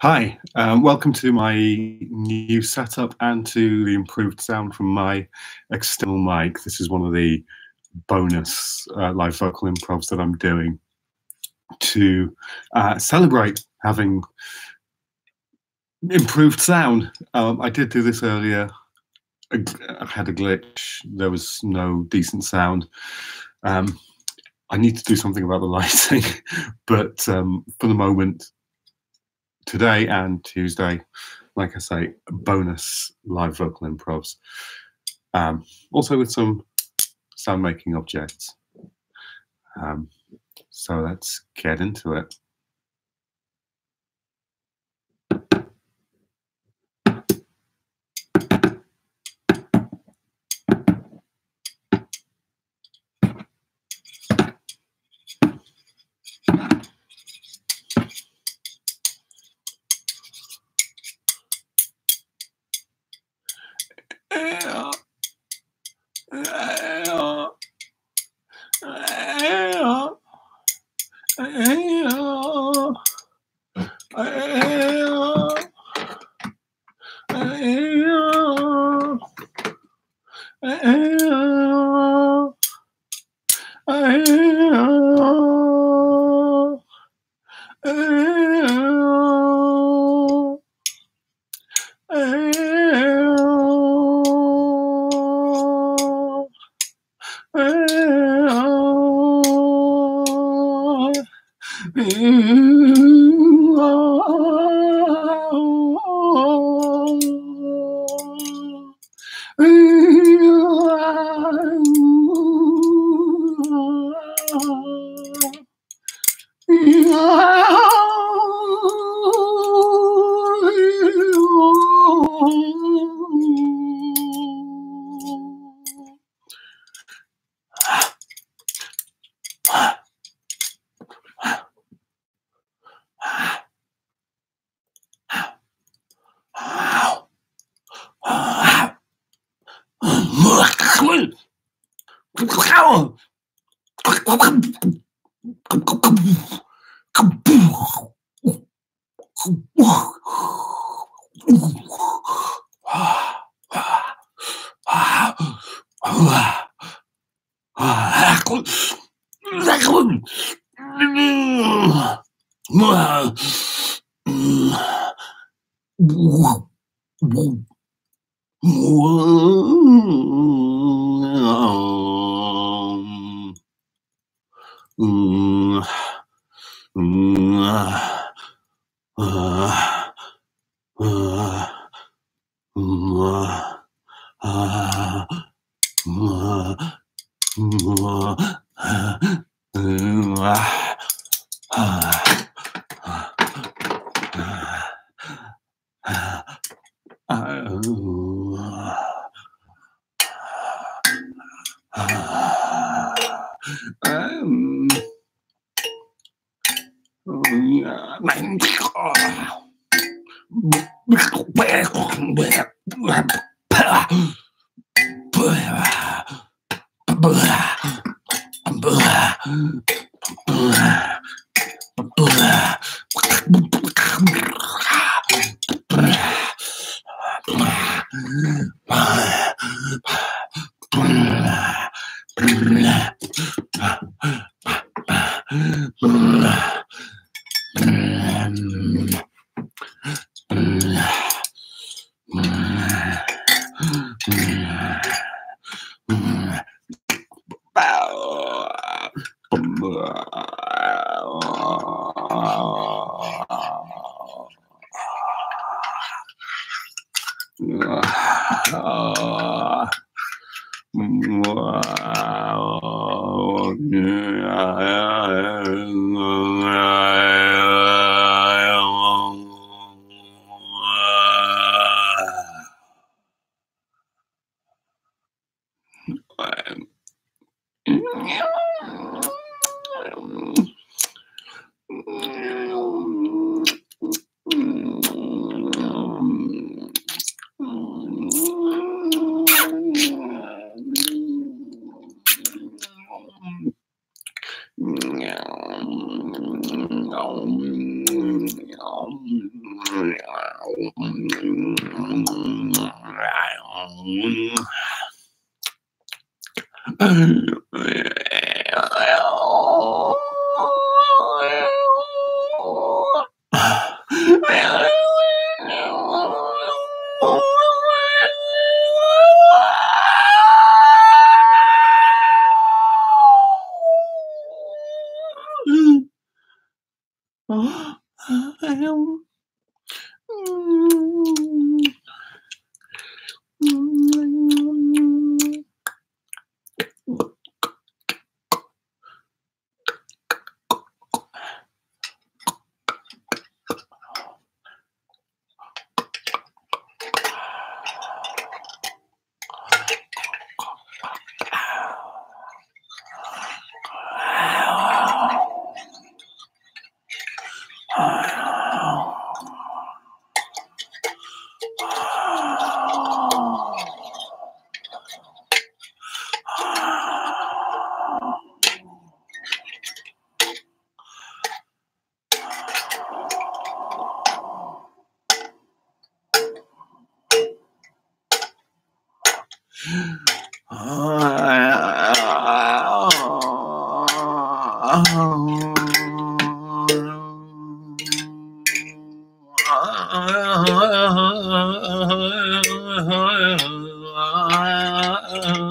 Hi, um, welcome to my new setup and to the improved sound from my external mic. This is one of the bonus uh, live vocal improvs that I'm doing to uh, celebrate having improved sound. Um, I did do this earlier. I had a glitch. There was no decent sound. Um, I need to do something about the lighting, but um, for the moment, today and Tuesday, like I say, bonus live vocal improvs. Um, also with some sound making objects. Um, so let's get into it. You Wow. Ah. Mm. Uh. Um, uh, Mm-hmm. Mm. Oh,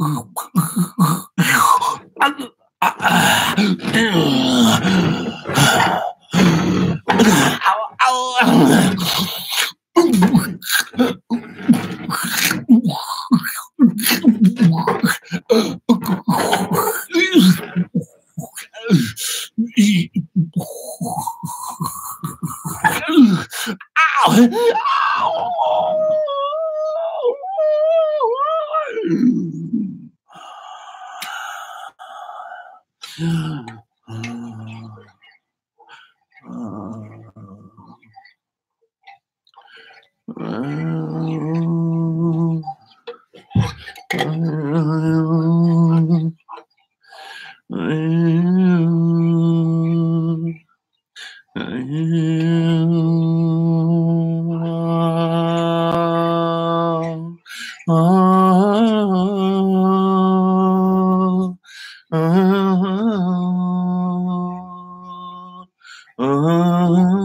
Ow! oh, oh.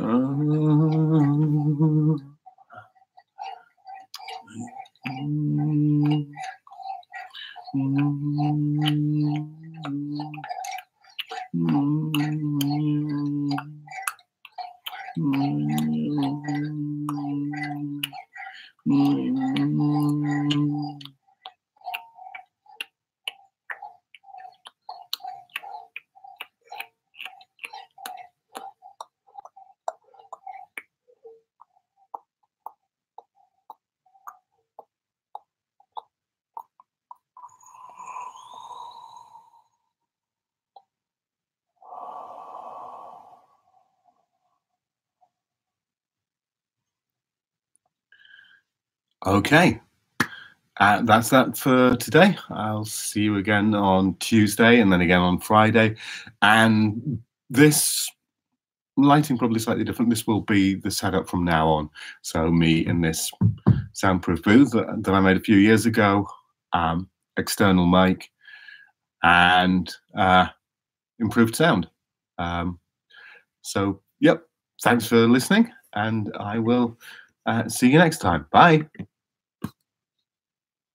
Mm-hmm. 嗯 Okay. Uh, that's that for today. I'll see you again on Tuesday and then again on Friday. And this lighting probably slightly different. This will be the setup from now on. So me in this soundproof booth that, that I made a few years ago, um, external mic, and uh, improved sound. Um, so, yep. Thanks for listening, and I will uh, see you next time. Bye.